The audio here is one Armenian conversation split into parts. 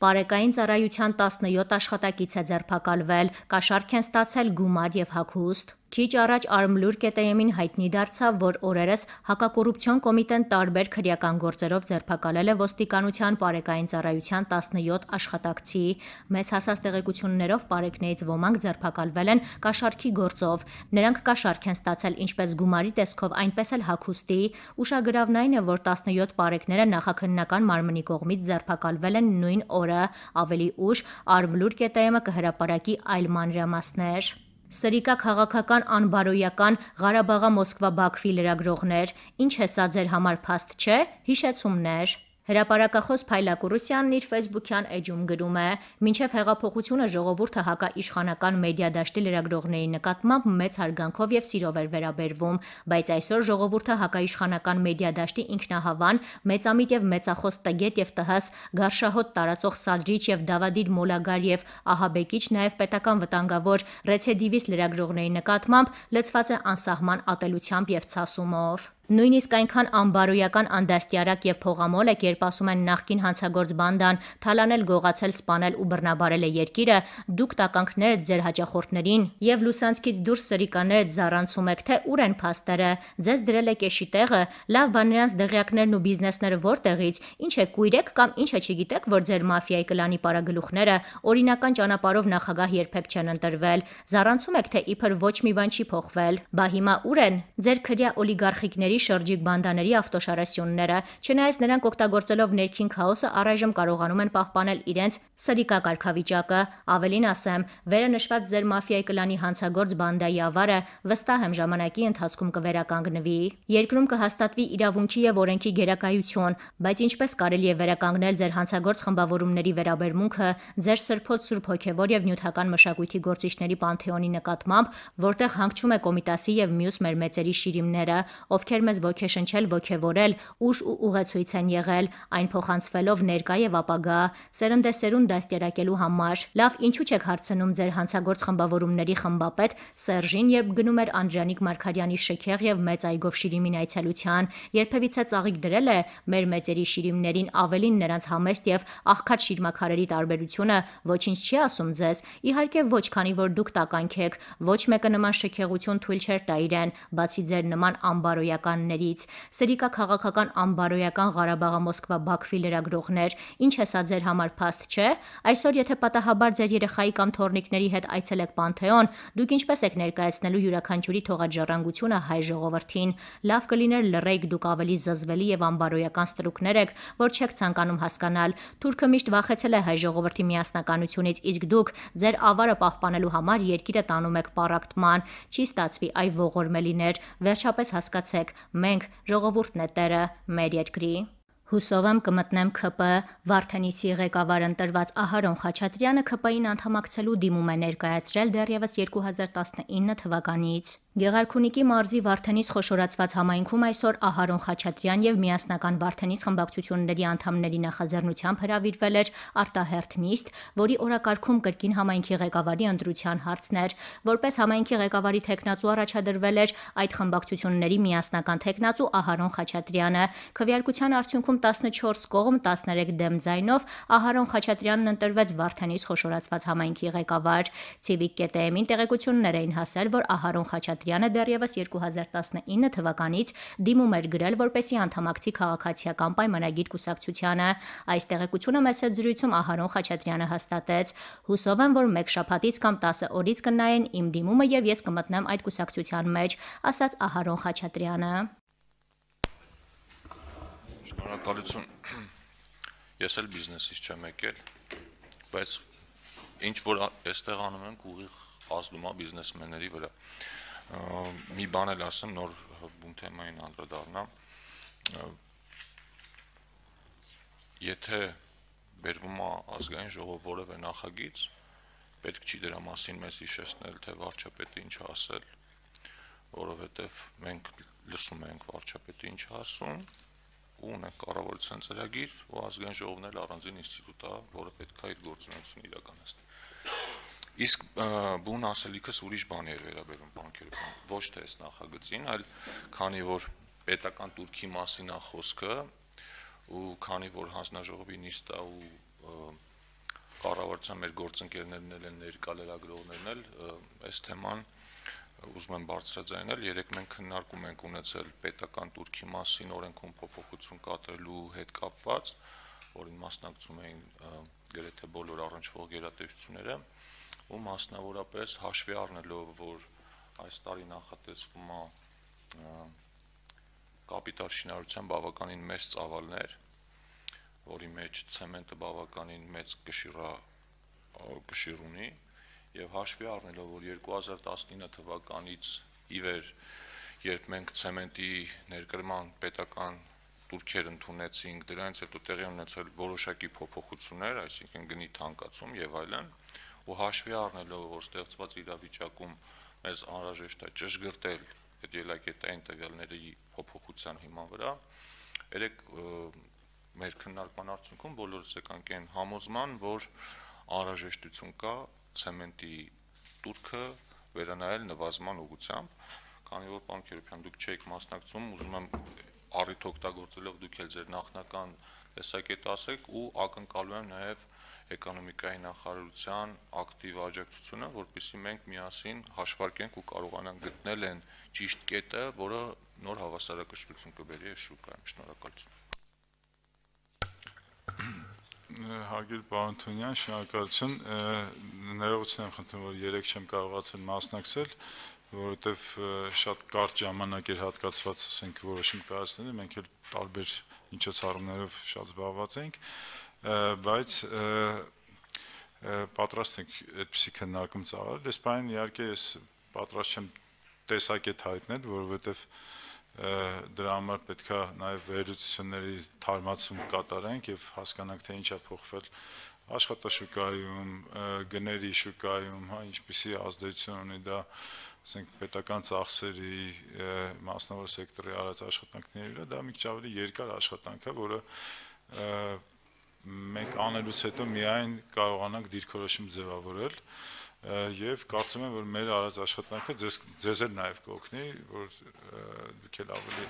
Պարեկային ծառայության 17 աշխատակից է ձերբակալվել, կաշառք են ստացել գումար եւ հագուստ։ Քիչ առաջ Արմլուր ԿՏՄ-ին հայտնի դարձավ, որ օրերս Հակակոռուպցիոն կոմիտեն տարբեր քրեական գործերով ձերբակալել է ոստիկանության պարեկային ծառայության 17 աշխատակցի։ Մեծ հասած տեղեկություններով պարեկներից ոմանք ձերբակալվել են կաշառքի գործով։ Նրանք կաշառք են ստացել ինչպես գումարի տեսքով, այնպես էլ հագուստի։ Ուշագրավն այն է, որ 17 պարեկները նախաքննական մարմնի կողմից ձերբակալվել են նույն օրը։ Ավելի ուշ Արմլուր ԿՏՄ կհրապարակի այլ մանրամասներ։ Սրիկա քաղաքական անբարոյական Ղարաբաղա-Մոսկվա-Բաքվի լրագրողներ, ինչ է սա ձեր համար փաստ չէ։ Հիշեցումներ Հրապարակախոս Փայլակ Ուռուսյանն իր ֆեյսբուքյան էջում գրում է. «Մինչև հեղափոխությունը ժողովուրդը հակաիշխանական մեդիա դաշտի լրագրողների նկատմամբ մեծ հարգանքով եւ սիրով էր վերաբերվում, բայց այսօր ժողովուրդը հակաիշխանական մեդիա դաշտի ինքնահավան, մեծամիտ եւ մեծախոս տգետ եւ տհաս գարշահոտ տարածող սադրիչ եւ դավադիր մոլագար եւ ահաբեկիչ նաեւ պետական վտանգավոր ռեցեդիվիստ լրագրողների նկատմամբ լցված է անսահման ատելությամբ եւ ցասումով»։ Նույնիսկ այնքան անբարոյական անդաստիարակ եւ փողամոլ եք, երբ ասում են նախկին հանցագործ բանդան թալանել, գողացել, սպանել ու բռնաբարել է երկիրը, դուք տականքներդ ձեր հաճախորդներին եւ լուսանցքից դուրս սրիկաներդ զառանցում եք, թե ուր են փաստերը, ձեզ դրել է կեշի տեղը, լավ բան նրանց դղյակներն ու բիզնեսները որտեղից, ինչ է կույրեք կամ ինչ է չգիտեք, որ ձեր մաֆիայի կլանի պարագլուխները օրինական ճանապարով նախագահ երբեք չեն ընտրվել, զառանցում եք, թե իբր ոչ մի բան չի փոխվել։ Բա հիմա ուր են ձեր քրյա օլիգարխիկների շրջիկ բանդաների ավտոշարասյունները, չնայած նրանք օգտագործելով ներքին քաոսը առայժմ կարողանում են պահպանել իրենց սրիկա կարգավիճակը, ավելին ասեմ, վերը նշված ձեր մաֆիայի կլանի հանցագործ բանդայի ավարը վստահ եմ ժամանակի ընթացքում կվերականգնվի։ Երկրում կհաստատվի իրավունքի եւ օրենքի գերակայություն, բայց ինչպես կարելի է վերականգնել ձեր հանցագործ խմբավորումների վերաբերմունքը ձեր սրբոց սուրբ հոգեվոր եւ նյութական մշակույթի գործիչների պանթեոնի նկատմամբ, որտեղ հանգչում է Կոմիտասի եւ մյուս մեր մեծերի շիրիմները, ովքեր մեզ ոգեշնչել, ոգևորել, ուժ ու ուղեցույց են եղել, այն փոխանցվելով ներկա եւ ապագա, սերնդեսերուն դաստիարակելու համար։ Լավ, ինչու՞ չեք հարցնում ձեր հանցագործ խմբավորումների խմբապետ Սերժին, երբ գնում էր Անդրանիկ Մարկարյանի շքեղ եւ մեծ այգով շիրիմին այցելության, երբևիցե ծաղիկ դրել է մեր մեծերի շիրիմներին ավելին նրանց համեստ եւ աղքատ շիրմաքարերի տարբերությունը ոչինչ չի ասում ձեզ։ Իհարկե ոչ, քանի որ դուք տականք եք, ոչ մեկը նման շքեղություն թույլ չէր տա իրեն, բացի ձեր նման անբարոյական պայմաններից։ Սրիկա քաղաքական անբարոյական Ղարաբաղը-Մոսկվա Բաքվի լրագրողներ, ինչ է սա ձեր համար փաստ չէ։ Այսօր եթե պատահաբար ձեր երեխայի կամ թորնիկների հետ այցելեք Պանթեոն, դուք ինչպես եք ներկայացնելու յուրաքանչյուրի թողած ժառանգությունը հայ ժողովրդին։ Լավ կլիներ լռեիք դուք ավելի զզվելի եւ անբարոյական ստրուկներ եք, որ չեք ցանկանում հասկանալ։ Թուրքը միշտ վախեցել է հայ ժողովրդի միասնականությունից, իսկ դուք ձեր ավարը պահպանելու համար երկիրը տանում եք պարակտման։ Չի ստացվի այ ողորմելիներ, վերջապես հասկացեք, Մենք ժողովուրդն է տերը մեր երկրի։ Հուսով եմ կմտնեմ ՔՊ Վարդենիսի ղեկավար ընտրված Ահարոն Խաչատրյանը ՔՊ-ին անդամակցելու դիմում է ներկայացրել դեռևս 2019 թվականից։ Գեղարքունիքի մարզի Վարդենիս խոշորացված համայնքում այսօր Ահարոն Խաչատրյան եւ միասնական Վարդենիս խմբակցությունների անդամների նախաձեռնությամբ հրավիրվել էր արտահերթ նիստ, որի օրակարգում կրկին համայնքի ղեկավարի ընտրության հարցն էր, որպես համայնքի ղեկավարի տեխնացու առաջադրվել էր այդ խմբակցությունների միասնական տեխնացու Ահարոն Խաչատրյանը։ Քվեարկության արդյունքում 14 կողմ 13 դեմ ձայնով Ահարոն Խաչատրյանն ընտրվեց Վարդենիս խոշորացված համայնքի ղեկավար։ Civic KTM-ին տեղեկություններ էին հասել, որ Ահարոն Խաչատրյանը դեռևս 2019 թվականից դիմում էր գրել, որպեսի անդամակցի քաղաքացիական պայմանագիր կուսակցությանը։ Այս տեղեկությունը մեծ զրույցում Ահարոն Խաչատրյանը հաստատեց. Հուսով եմ, որ մեկ շաբաթից կամ 10 օրից կնայեն իմ դիմումը եւ ես կմտնեմ այդ կուսակցության մեջ, ասաց Ահարոն Խաչատրյանը։ Շնորհակալություն։ Ես էլ բիզնեսից չեմ եկել, բայց ինչ որ այստեղ անում ենք ուղիղ ազդում է բիզնեսմենների վրա։ Մի բան էլ ասեմ, նոր բուն թեմային անդրադառնամ։ Եթե բերվում է ազգային ժողով որևէ նախագիծ, պետք չի դրա մասին մեզ հիշեցնել, թե վարչապետը ինչ ասել, որովհետև մենք լսում ենք վարչապետը ինչ ասում, ու ունենք կառավարության ծրագիր, ու ազգային ժողովն էլ առանձին ինստիտուտ է, որը պետք է այդ գործունեությունը իրականացնի։ Իսկ բուն ասելիքս ուրիշ բանի էր վերաբերում բանկերական, ոչ թե այս նախագծին, այլ քանի որ պետական турքի մասին է խոսքը ու քանի որ հանձնաժողովի նիստա ու կառավարության մեր գործընկերներն էլ են ներկա լրագրողներն էլ այս թեման ուզում եմ բարձրաձայնել, երեք մենք քննարկում ենք ունեցել պետական турքի մասին օրենքում փոփոխություն կատարելու հետ կապված, որին մասնակցում էին գրեթե բոլոր առնչվող գերատեսչությունները, ու մասնավորապես հաշվի առնելով, որ այս տարի նախատեսվում է կապիտալ շինարարության բավականին մեծ ծավալներ, որի մեջ ցեմենտը բավականին մեծ կշիրա կշիռ ունի եւ հաշվի առնելով, որ 2019 թվականից ի վեր երբ մենք ցեմենտի ներկրման պետական турքեր ընդունեցինք, դրանից հետո տեղի ունեցել որոշակի փոփոխություններ, այսինքն գնի թանկացում եւ այլն, այլ ու հաշվի առնելով որ ստեղծված իրավիճակում մեզ անհրաժեշտ է ճշգրտել այդ ելակետային տվյալների փոփոխության հիման վրա երեք մեր քննարկման արդյունքում բոլորս եկանք այն համոզման, որ անհրաժեշտություն կա ցեմենտի турքը վերանայել նվազման ուղղությամբ, քանի որ պարոն Քերոփյան դուք չեք մասնակցում, ուզում եմ առիթ օգտագործելով դուք էլ ձեր նախնական տեսակետ ասեք ու ակնկալում եմ նաև էկոնոմիկայի նախարարության ակտիվ աջակցությունը, որպեսզի մենք միասին հաշվարկենք ու կարողանանք գտնել այն ճիշտ կետը, որը նոր հավասարակշռություն կբերի շուկայում։ Շնորհակալություն հարգելի պարոն Թունյան, շնորհակալություն։ Ներողություն եմ խնդրում, որ երեք չեմ կարողացել մասնակցել, որովհետև շատ կարճ ժամանակ էր հատկացված, ասենք, որոշում կայացնել, մենք էլ տարբեր միջոցառումներով շատ զբաղված ենք, բայց պատրաստ ենք այդպիսի քննարկում ծավալ։ Դες բան իհարկե ես պատրաստ չեմ տեսակետ հայտնել, որովհետև դրա համար պետքա նաև վերլուծությունների թարմացում կատարենք եւ հասկանանք թե ինչ է փոխվել աշխատաշուկայում, գների շուկայում, հա, ինչպիսի ազդեցություն ունի դա ասենք պետական ծախսերի մասնավոր սեկտորի արած աշխատանքների վրա, դա մի քիչ ավելի երկար աշխատանք է, որը մենք անելուց հետո միայն կարողանանք դիրքորոշում ձևավորել, եւ կարծում եմ որ մեր արած աշխատանքը ձեզ ձեզ էլ նաեւ կօգնի որ դուք էլ ավելի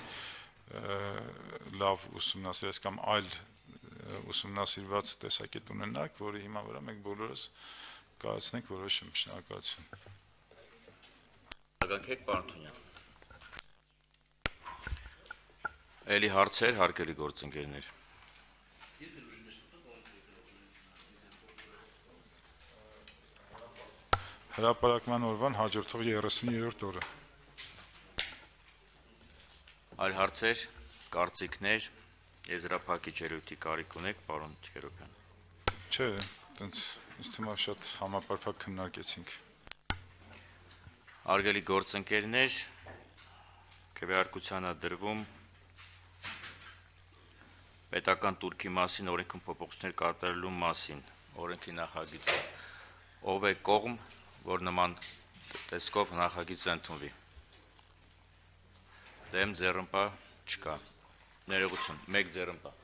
լավ ուսումնասիրես կամ այլ ուսումնասիրված տեսակետ ունենաք, որի հիմա վրա մենք բոլորս կայացնենք որոշում շնորհակալություն։ Ագանքեք պարոն Թունյան։ Էլի հարցեր հարգելի գործընկերներ։ հրապարակման օրվան հաջորդող 30-րդ օրը։ Այլ հարցեր, կարծիքներ, եզրափակիչ երույթի կարիք ունեք, պարոն Թերոբյան։ Չէ, այտենց ինձ թվում է շատ համապարփակ քննարկեցինք։ Արգելի գործընկերներ, քվեարկությանը դրվում պետական турքի մասին օրենքում փոփոխություններ կատարելու մասին օրենքի նախագիծը. Ով է կողմ որ նման տեսքով նախագիծը ընդունվի։ Դեմ ձեռնպա չկա։ Ներողություն, մեկ ձեռնպա։